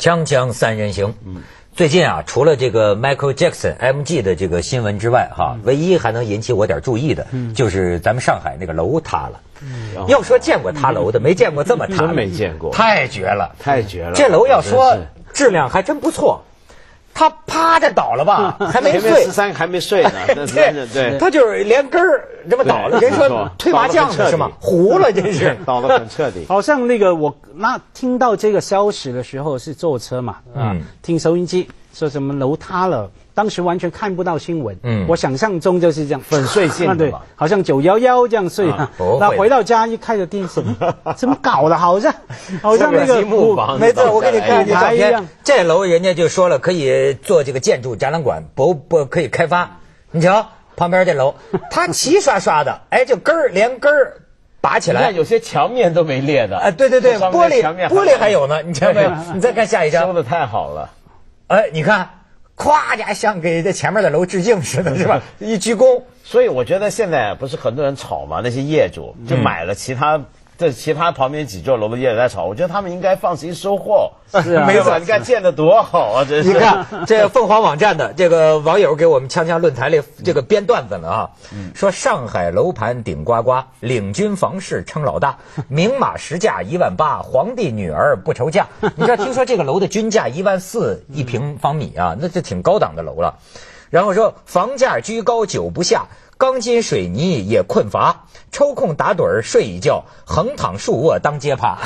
锵锵三人行，嗯，最近啊，除了这个 Michael Jackson MG 的这个新闻之外，哈，唯一还能引起我点注意的，就是咱们上海那个楼塌了。要说见过塌楼的，没见过这么塌，真没见过，太绝了，太绝了。这楼要说质量还真不错。他趴着倒了吧，还没睡，十三还没睡呢。对。对，他就是连根儿这么倒了。人说推麻将的是吗？糊了，真是 倒得很彻底。好像那个我那听到这个消息的时候是坐车嘛，嗯，听收音机说什么楼塌了。当时完全看不到新闻，嗯，我想象中就是这样粉碎性对，好像九幺幺这样碎啊。那回到家一开着电视，怎么搞的？好像 好像那个木房，没错，我给你看照片。这楼人家就说了，可以做这个建筑展览馆，不不可以开发。你瞧旁边这楼，它齐刷刷的，哎，就根儿连根儿拔起来。你看有些墙面都没裂的。哎，对对对，玻璃玻璃还有呢，你瞧没有？你再看下一张，修的太好了。哎，你看。咵家像给这前面的楼致敬似的，是吧？一鞠躬。所以我觉得现在不是很多人吵嘛，那些业主就买了其他。这其他旁边几座楼的业主在吵，我觉得他们应该放心收货。是啊，没错，你看建的多好啊！这是。你看这凤凰网站的这个网友给我们锵锵论坛里这个编段子了啊，说上海楼盘顶呱呱，领军房市称老大，明码实价一万八，皇帝女儿不愁嫁。你知道，听说这个楼的均价一万四一平方米啊，那这挺高档的楼了。然后说房价居高久不下。钢筋水泥也困乏，抽空打盹儿睡一觉，横躺竖卧当街趴。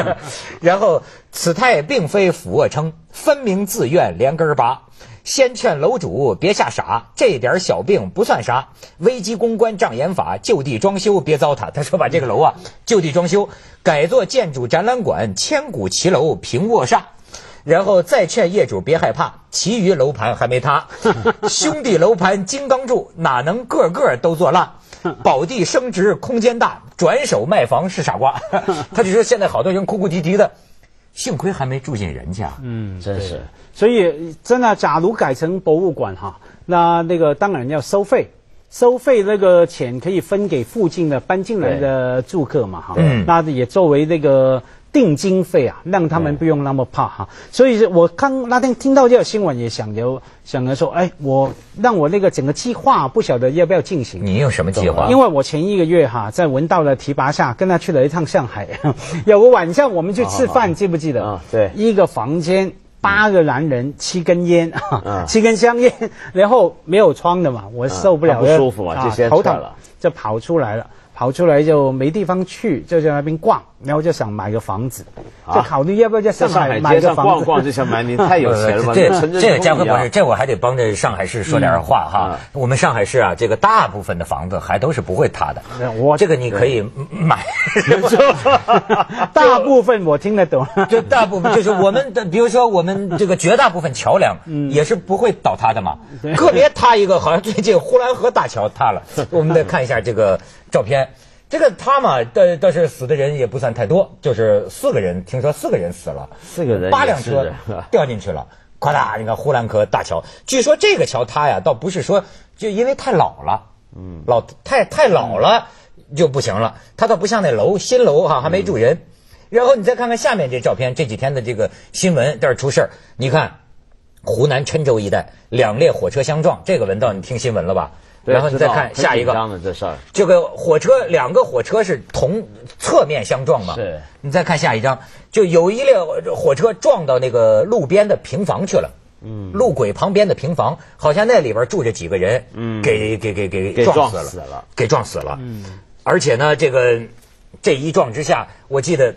然后此态并非俯卧撑，分明自愿连根拔。先劝楼主别吓傻，这点小病不算啥。危机公关障眼法，就地装修别糟蹋。他说把这个楼啊就地装修，改做建筑展览馆，千古奇楼平卧煞。然后再劝业主别害怕，其余楼盘还没塌，兄弟楼盘金刚柱哪能个个都做烂？宝地升值空间大，转手卖房是傻瓜。他就说现在好多人哭哭啼啼的，幸亏还没住进人家。嗯，真是。所以真的，假如改成博物馆哈，那那个当然要收费，收费那个钱可以分给附近的搬进来的住客嘛哈。嗯。那也作为那个。定经费啊，让他们不用那么怕哈。所以，我刚那天听到这个新闻，也想着想着说，哎，我让我那个整个计划不晓得要不要进行。你有什么计划？因为我前一个月哈，在文道的提拔下，跟他去了一趟上海。有个晚上，我们去吃饭，记不记得？啊，对。一个房间，八个男人，七根烟，七根香烟，然后没有窗的嘛，我受不了，不舒服嘛，就先头疼了，就跑出来了。跑出来就没地方去，就在那边逛，然后就想买个房子，就考虑要不要在上海买个房子。逛逛就想买，你太有钱了吧？这这个嘉禾博士，这我还得帮着上海市说点话哈。我们上海市啊，这个大部分的房子还都是不会塌的。我这个你可以买，大部分我听得懂。就大部分就是我们的，比如说我们这个绝大部分桥梁 也是不会倒塌的嘛。个别塌一个，好像最近呼兰河大桥塌了。我们再看一下这个。照片，这个他嘛，倒倒是死的人也不算太多，就是四个人，听说四个人死了，四个人，八辆车 掉进去了，咵嗒，你看呼兰河大桥，据说这个桥塌呀，倒不是说就因为太老了，嗯，老太太老了就不行了，它倒不像那楼新楼哈还没住人，然后你再看看下面这照片，这几天的这个新闻这儿出事儿，你看湖南郴州一带两列火车相撞，这个文道你听新闻了吧？然后你再看下一个，这事儿，这个火车两个火车是同侧面相撞嘛？是。你再看下一张，就有一列火车撞到那个路边的平房去了。嗯。路轨旁边的平房，好像那里边住着几个人。嗯。给给给给撞死了。给撞死了。嗯。而且呢，这个这一撞之下，我记得。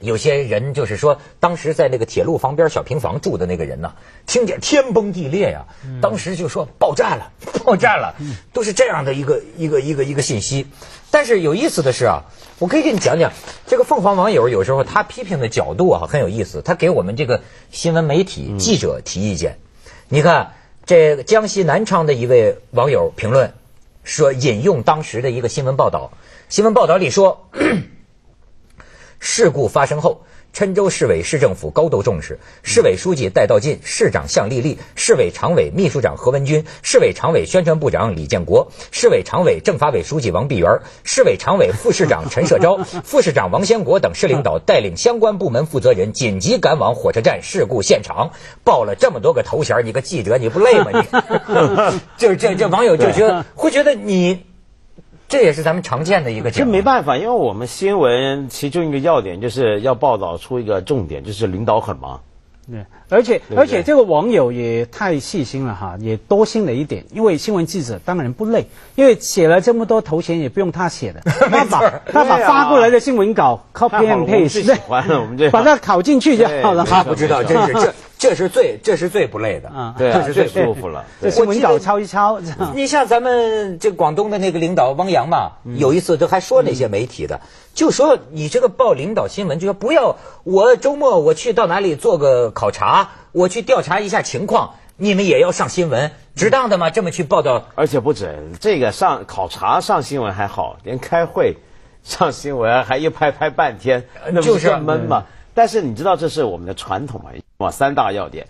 有些人就是说，当时在那个铁路旁边小平房住的那个人呢，听见天崩地裂呀，当时就说爆炸了，爆炸了，都是这样的一个一个一个一个信息。但是有意思的是啊，我可以给你讲讲这个凤凰网友有时候他批评的角度啊很有意思，他给我们这个新闻媒体记者提意见。你看，这江西南昌的一位网友评论说，引用当时的一个新闻报道，新闻报道里说。事故发生后。郴州市委市政府高度重视，市委书记戴道进、市长向丽丽、市委常委秘书长何文军、市委常委宣传部长李建国、市委常委政法委书记王碧元、市委常委副市长陈社昭、副市长王先国等市领导带领相关部门负责人紧急赶往火车站事故现场，报了这么多个头衔，你个记者你不累吗？你，就这这网友就觉得会觉得你。这也是咱们常见的一个。这没办法，因为我们新闻其中一个要点就是要报道出一个重点，就是领导很忙。对，而且而且这个网友也太细心了哈，也多心了一点。因为新闻记者当然不累，因为写了这么多头衔也不用他写的，他把他把发过来的新闻稿 copy and paste，喜欢我们这把它拷进去就好了。他不知道，真是这。这是最这是最不累的啊，这是最舒服了。这新闻稿抄一敲。你像咱们这广东的那个领导汪洋嘛，有一次都还说那些媒体的，就说你这个报领导新闻，就说不要我周末我去到哪里做个考察，我去调查一下情况，你们也要上新闻，值当的吗？这么去报道？而且不止这个上考察上新闻还好，连开会上新闻还一拍拍半天，那不是闷吗？但是你知道这是我们的传统嘛？哇，三大要点，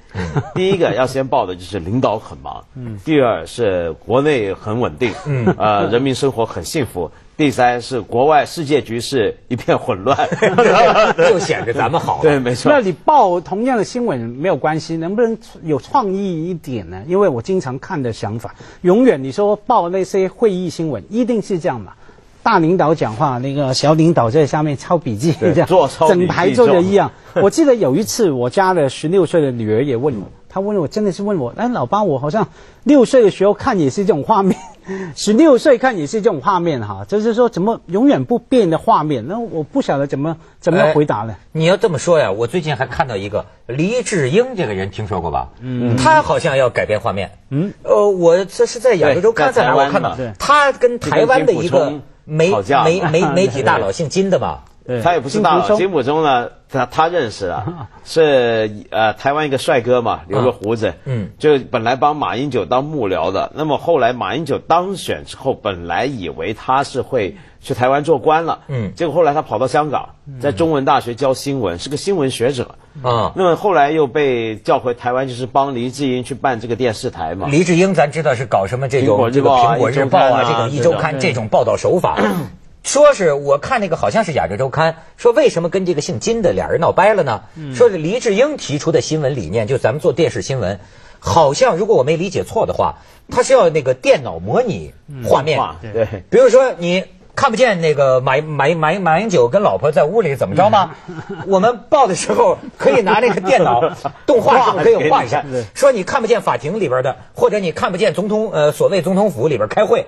第一个要先报的就是领导很忙，第二是国内很稳定，呃，人民生活很幸福，第三是国外世界局势一片混乱，就显得咱们好。对，没错。那你报同样的新闻没有关系，能不能有创意一点呢？因为我经常看的想法，永远你说报那些会议新闻，一定是这样嘛？大领导讲话，那个小领导在下面抄笔记，这样整排做的一样。我记得有一次，我家的十六岁的女儿也问我，她问我真的是问我，哎，老爸，我好像六岁的时候看也是这种画面，十六岁看也是这种画面哈，就是说怎么永远不变的画面？那我不晓得怎么怎么回答呢？你要这么说呀，我最近还看到一个黎智英这个人，听说过吧？嗯，他好像要改变画面。嗯，呃，我这是在亚洲周刊在哪我看到他跟台湾的一个。媒媒媒媒体大佬姓金的嘛？他也不是大佬，金普中呢，他他认识啊，是呃台湾一个帅哥嘛，留个胡子，嗯，就本来帮马英九当幕僚的，那么后来马英九当选之后，本来以为他是会去台湾做官了，嗯，结果后来他跑到香港，在中文大学教新闻，是个新闻学者，啊，那么后来又被叫回台湾，就是帮黎智英去办这个电视台嘛。黎智英咱知道是搞什么这种这个苹果日报啊，这个一周刊这种报道手法。说是我看那个好像是《亚洲周刊》说为什么跟这个姓金的俩人闹掰了呢？说是黎智英提出的新闻理念，就咱们做电视新闻，好像如果我没理解错的话，他是要那个电脑模拟画面，对，比如说你看不见那个马马马马英九跟老婆在屋里怎么着吗？我们报的时候可以拿那个电脑动画可以画一下，说你看不见法庭里边的，或者你看不见总统呃所谓总统府里边开会。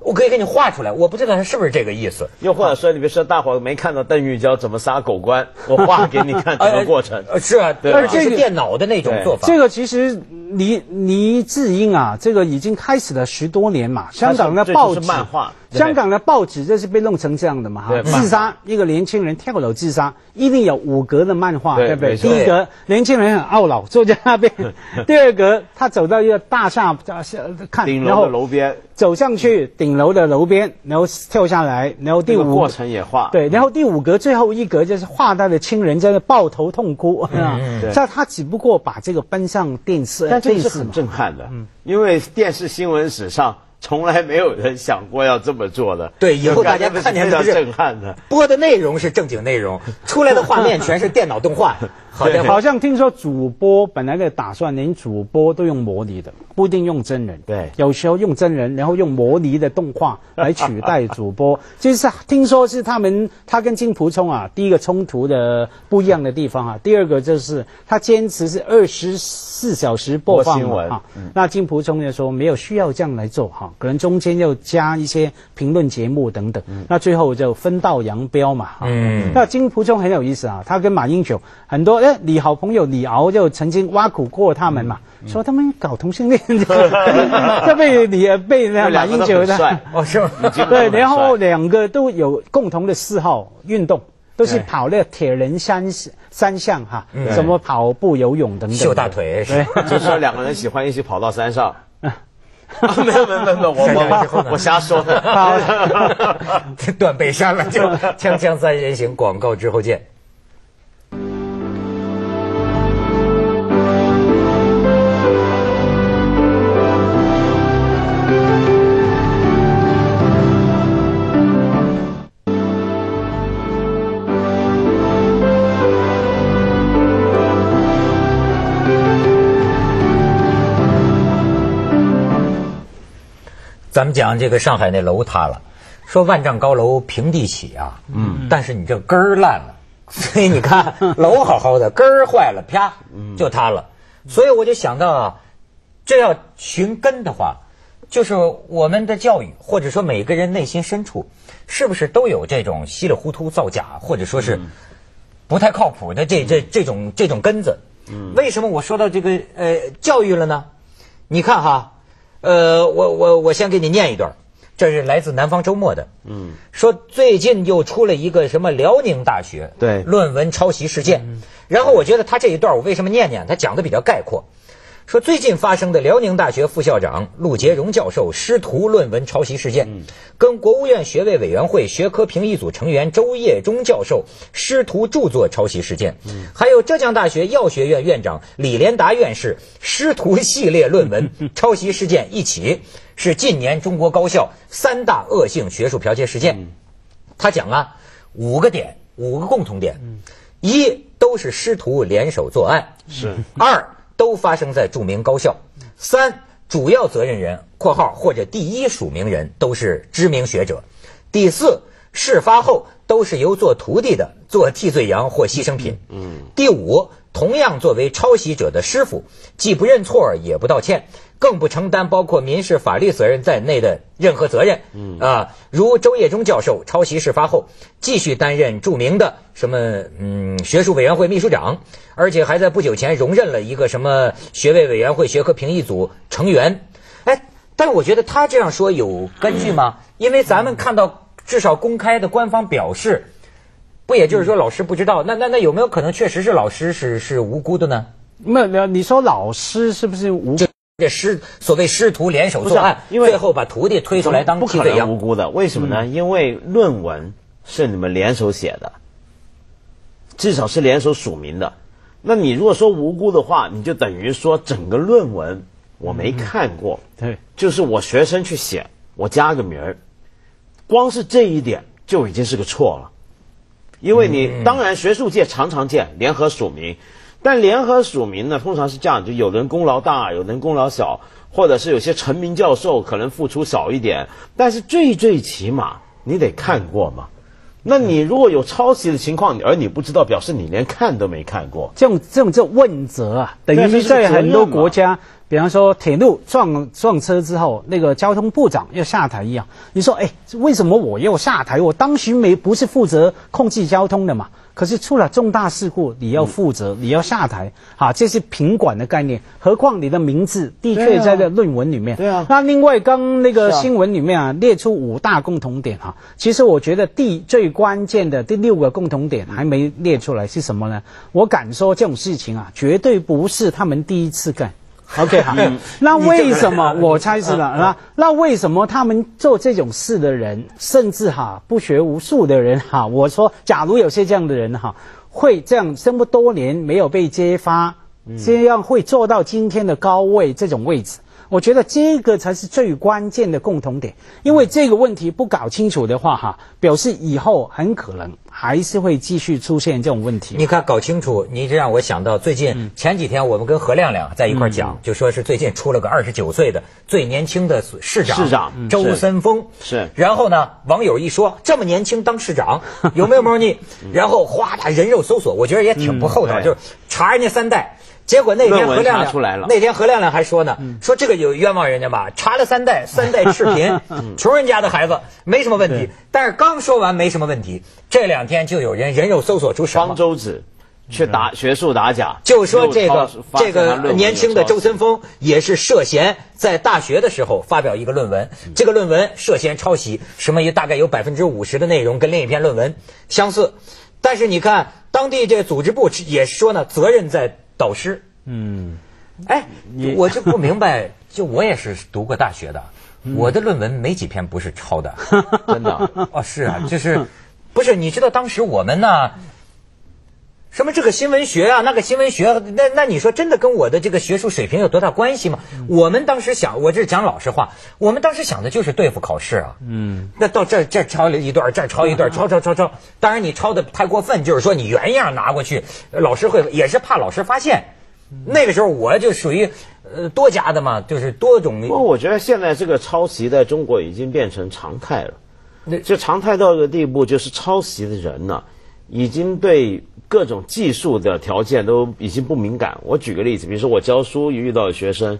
我可以给你画出来，我不知道他是不是这个意思。又或者说，你比如说，大伙没看到邓玉娇怎么杀狗官，我画给你看整个 过程。是啊，但是这是电脑的那种做法。这个其实黎黎智英啊，这个已经开始了十多年嘛。香港的报纸，漫画。香港的报纸就是被弄成这样的嘛。哈，自杀，一个年轻人跳楼自杀，一定有五格的漫画，对不对？第一格，年轻人很懊恼，坐在那边；第二格，他走到一个大厦看，顶楼的楼边。走上去顶楼的楼边，然后跳下来，然后第五过程也画对，然后第五格最后一格就是画他的亲人在那抱头痛哭，啊，这他只不过把这个搬上电视，但这是很震撼的，因为电视新闻史上从来没有人想过要这么做的。对，以后大家看见都是震撼的，播的内容是正经内容，出来的画面全是电脑动画。好像好像听说主播本来的打算，连主播都用模拟的，不一定用真人。对，有时候用真人，然后用模拟的动画来取代主播。就是听说是他们他跟金普聪啊，第一个冲突的不一样的地方啊，第二个就是他坚持是二十四小时播放新闻啊。那金普聪就说没有需要这样来做哈，可能中间要加一些评论节目等等。那最后就分道扬镳嘛。嗯，那金普聪很有意思啊，他跟马英九很多。李好朋友李敖就曾经挖苦过他们嘛，说他们搞同性恋，就被李被那马英九的哦是吗？对，然后两个都有共同的嗜好，运动都是跑那铁人三三项哈，什么跑步、游泳等等，秀大腿，对，就是说两个人喜欢一起跑到山上。没有没有没有没有，我我我瞎说的，断背山了就。锵锵三人行，广告之后见。咱们讲这个上海那楼塌了，说万丈高楼平地起啊，嗯，但是你这根儿烂了，所以你看楼好好的，根儿坏了，啪就塌了。所以我就想到啊，这要寻根的话，就是我们的教育，或者说每个人内心深处，是不是都有这种稀里糊涂造假，或者说是不太靠谱的这这这种这种根子？嗯，为什么我说到这个呃教育了呢？你看哈。呃，我我我先给你念一段，这是来自南方周末的，嗯，说最近又出了一个什么辽宁大学对论文抄袭事件，然后我觉得他这一段我为什么念念？他讲的比较概括。说最近发生的辽宁大学副校长陆杰荣教授师徒论文抄袭事件，跟国务院学位委员会学科评议组成员周业忠教授师徒著作抄袭事件，还有浙江大学药学院院长李连达院士师徒系列论文抄袭事件一起，是近年中国高校三大恶性学术剽窃事件。他讲啊，五个点，五个共同点，一都是师徒联手作案，是。二。都发生在著名高校。三，主要责任人（括号或者第一署名人）都是知名学者。第四，事发后都是由做徒弟的做替罪羊或牺牲品。嗯。第五，同样作为抄袭者的师傅，既不认错也不道歉。更不承担包括民事法律责任在内的任何责任。嗯啊，如周业忠教授抄袭事发后，继续担任著名的什么嗯学术委员会秘书长，而且还在不久前荣任了一个什么学位委员会学科评议组成员。哎，但我觉得他这样说有根据吗？因为咱们看到至少公开的官方表示，不也就是说老师不知道？那那那有没有可能确实是老师是是无辜的呢？没有，你说老师是不是无？这师所谓师徒联手作案，因为最后把徒弟推出来当替罪羊，无辜的。为什么呢？因为论文是你们联手写的，至少是联手署名的。那你如果说无辜的话，你就等于说整个论文我没看过，对，就是我学生去写，我加个名儿，光是这一点就已经是个错了。因为你当然学术界常常见联合署名。但联合署名呢，通常是这样，就有人功劳大，有人功劳小，或者是有些成名教授可能付出少一点，但是最最起码你得看过嘛。那你如果有抄袭的情况，而你不知道，表示你连看都没看过。这种这种叫问责啊，等于在很多国家。比方说，铁路撞撞车之后，那个交通部长要下台一样。你说，哎，为什么我要下台？我当时没不是负责控制交通的嘛？可是出了重大事故，你要负责，你要下台，啊，这是平管的概念。何况你的名字的确在这论文里面。对啊。那另外，刚那个新闻里面啊，列出五大共同点哈。其实我觉得第最关键的第六个共同点还没列出来是什么呢？我敢说这种事情啊，绝对不是他们第一次干。OK，好，那为什么 我猜是了？那那为什么他们做这种事的人，甚至哈不学无术的人哈，我说，假如有些这样的人哈，会这样这么多年没有被揭发，这样会做到今天的高位这种位置？我觉得这个才是最关键的共同点，因为这个问题不搞清楚的话，哈，表示以后很可能还是会继续出现这种问题。你看，搞清楚，你这让我想到最近前几天我们跟何亮亮在一块讲，就说是最近出了个二十九岁的最年轻的市长，市长周森峰是。然后呢，网友一说这么年轻当市长有没有猫腻？然后哗，他人肉搜索，我觉得也挺不厚道，就是查人家三代。结果那天何亮亮出来了那天何亮亮还说呢，说这个有冤枉人家吧？查了三代，三代赤贫，穷人家的孩子没什么问题。但是刚说完没什么问题，这两天就有人人肉搜索出什么方舟子去打学术打假，就说这个这个年轻的周森峰也是涉嫌在大学的时候发表一个论文，这个论文涉嫌抄袭，什么也大概有百分之五十的内容跟另一篇论文相似。但是你看当地这个组织部也说呢，责任在。导师，嗯，哎，我就不明白，就我也是读过大学的，我的论文没几篇不是抄的，真的。哦，是啊，就是不是？你知道当时我们呢？什么这个新闻学啊，那个新闻学，那那你说真的跟我的这个学术水平有多大关系吗？我们当时想，我这讲老实话，我们当时想的就是对付考试啊。嗯。那到这这抄了一段，这抄一段，抄抄抄抄。当然你抄的太过分，就是说你原样拿过去，老师会也是怕老师发现。那个时候我就属于呃多家的嘛，就是多种。不过我觉得现在这个抄袭在中国已经变成常态了。那就常态到一个地步，就是抄袭的人呢，已经对。各种技术的条件都已经不敏感。我举个例子，比如说我教书遇到的学生，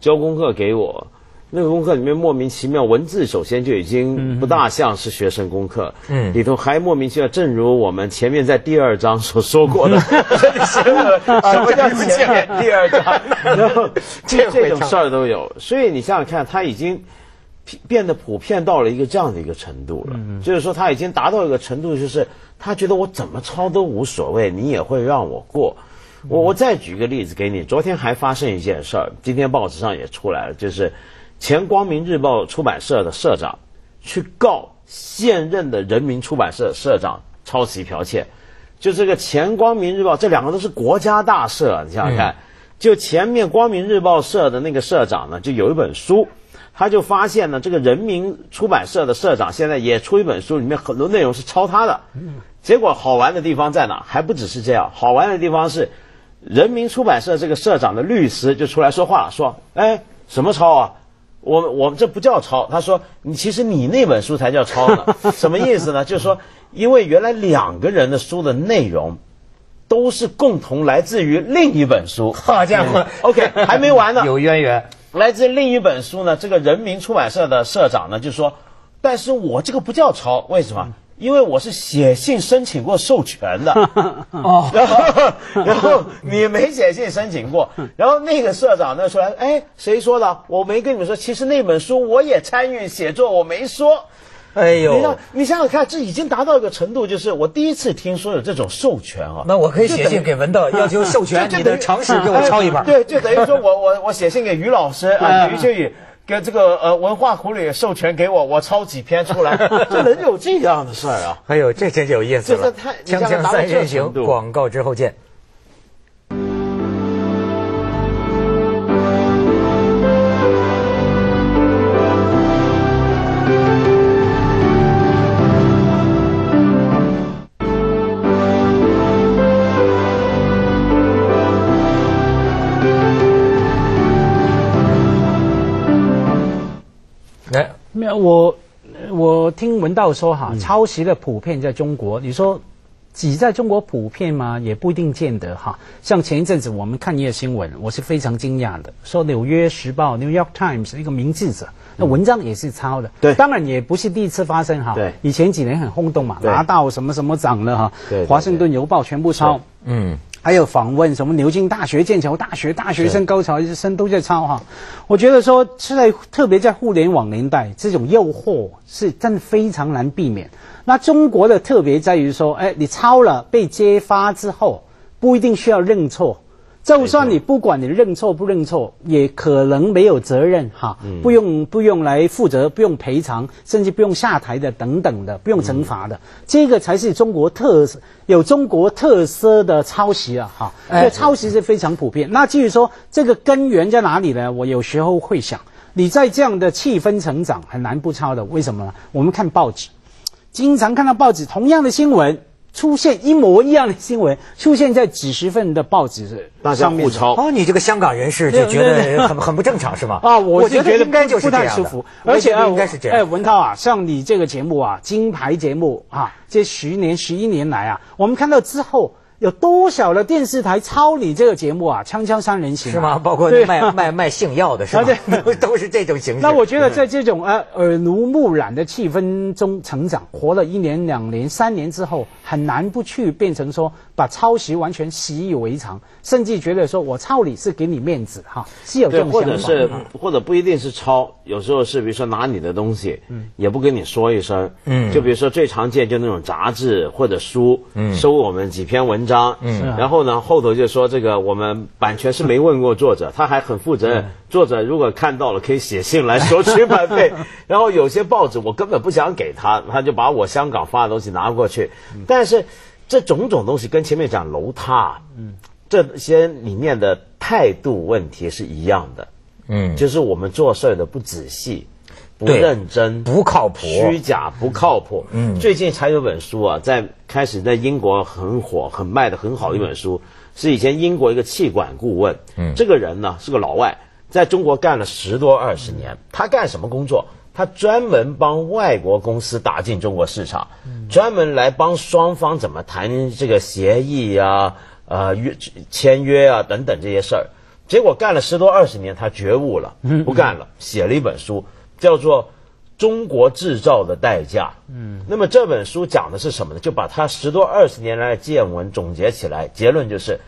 交功课给我，那个功课里面莫名其妙文字首先就已经不大像是学生功课，嗯，里头还莫名其妙，正如我们前面在第二章所说过的，什么叫前面第二章？然后这这种事儿都有，所以你想想看，他已经变得普遍到了一个这样的一个程度了，就是说他已经达到一个程度，就是。他觉得我怎么抄都无所谓，你也会让我过。我我再举个例子给你，昨天还发生一件事儿，今天报纸上也出来了，就是前光明日报出版社的社长去告现任的人民出版社社长抄袭剽窃。就这个前光明日报，这两个都是国家大社，你想想看，就前面光明日报社的那个社长呢，就有一本书。他就发现呢，这个人民出版社的社长现在也出一本书，里面很多内容是抄他的。结果好玩的地方在哪？还不只是这样，好玩的地方是，人民出版社这个社长的律师就出来说话了说：“哎，什么抄啊？我我们这不叫抄。”他说：“你其实你那本书才叫抄呢。什么意思呢？就是说，因为原来两个人的书的内容都是共同来自于另一本书。好家伙，OK，还没完呢，有渊源。”来自另一本书呢，这个人民出版社的社长呢就说：“但是我这个不叫抄，为什么？因为我是写信申请过授权的。哦，然后然后你没写信申请过，然后那个社长呢说：哎，谁说的？我没跟你们说，其实那本书我也参与写作，我没说。”哎呦，你想，你想想看，这已经达到一个程度，就是我第一次听说有这种授权啊。那我可以写信给文道，要求授权你的常识给我抄一本。对，就等于说我我我写信给于老师 啊，于秋雨给这个呃文化苦旅授权给我，我抄几篇出来，这能有这样的事儿啊？哎呦，这真有意思了。锵锵三人行，广告之后见。我，我听文道说哈，抄袭的普遍在中国。你说，只在中国普遍吗？也不一定见得哈。像前一阵子我们看一个新闻，我是非常惊讶的，说《纽约时报》（New York Times） 一个名记者，那文章也是抄的。对，当然也不是第一次发生哈。对，以前几年很轰动嘛，拿到什么什么奖了哈。对，《华盛顿邮报》全部抄。嗯。还有访问什么牛津大学、剑桥大学大学生、高材生都在抄哈，我觉得说是在特别在互联网年代，这种诱惑是真的非常难避免。那中国的特别在于说，哎，你抄了被揭发之后，不一定需要认错。就算你不管你认错不认错，也可能没有责任哈，不用不用来负责，不用赔偿，甚至不用下台的等等的，不用惩罚的，这个才是中国特色，有中国特色的抄袭啊哈。这抄袭是非常普遍。那至于说这个根源在哪里呢？我有时候会想，你在这样的气氛成长，很难不抄的。为什么呢？我们看报纸，经常看到报纸同样的新闻。出现一模一样的新闻，出现在几十份的报纸上面。哦，你这个香港人士就觉得很很不正常是吗？啊，我觉得应该就是不太舒服，而且应该是这样。哎，文涛啊，像你这个节目啊，金牌节目啊，这十年十一年来啊，我们看到之后。有多少的电视台抄你这个节目啊？锵锵三人行是吗？包括卖卖卖性药的是吧？都 都是这种形式。那我觉得在这种呃耳濡目染的气氛中成长，活了一年、两年、三年之后，很难不去变成说把抄袭完全习以为常，甚至觉得说我抄你是给你面子哈，是有这种想法。或者是或者不一定是抄，有时候是比如说拿你的东西，嗯，也不跟你说一声，嗯，就比如说最常见就那种杂志或者书，嗯，收我们几篇文。章，嗯，然后呢，后头就说这个我们版权是没问过作者，他还很负责任，作者如果看到了，可以写信来索取版费。然后有些报纸我根本不想给他，他就把我香港发的东西拿过去。但是这种种东西跟前面讲楼塌，嗯，这些里面的态度问题是一样的，嗯，就是我们做事的不仔细。不认真，不靠谱，虚假，不靠谱。嗯，最近才有本书啊，在开始在英国很火、很卖的很好的一本书，是以前英国一个气管顾问。嗯，这个人呢是个老外，在中国干了十多二十年。他干什么工作？他专门帮外国公司打进中国市场，专门来帮双方怎么谈这个协议啊、呃约签约啊等等这些事儿。结果干了十多二十年，他觉悟了，不干了，写了一本书。叫做《中国制造的代价》。嗯，那么这本书讲的是什么呢？就把他十多二十年来的见闻总结起来，结论就是：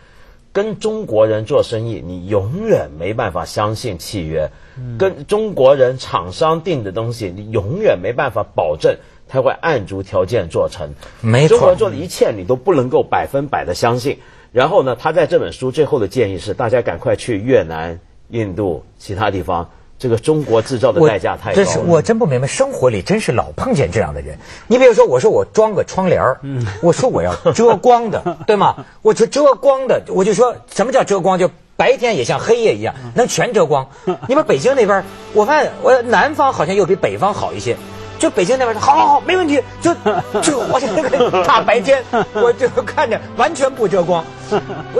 跟中国人做生意，你永远没办法相信契约；跟中国人厂商定的东西，你永远没办法保证他会按足条件做成。没错，中国做的一切你都不能够百分百的相信。然后呢，他在这本书最后的建议是：大家赶快去越南、印度其他地方。这个中国制造的代价太高，这是我真不明白，生活里真是老碰见这样的人。你比如说，我说我装个窗帘儿，我说我要遮光的，对吗？我就遮光的，我就说什么叫遮光？就白天也像黑夜一样，能全遮光。你们北京那边，我发现我南方好像又比北方好一些。就北京那边说好好好，没问题。就 就我这个大白天，我就看着完全不遮光。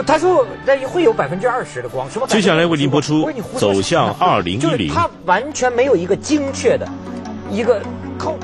他说那会有百分之二十的光，什么？接下来为您播出《走向二零一零》。他完全没有一个精确的一个靠。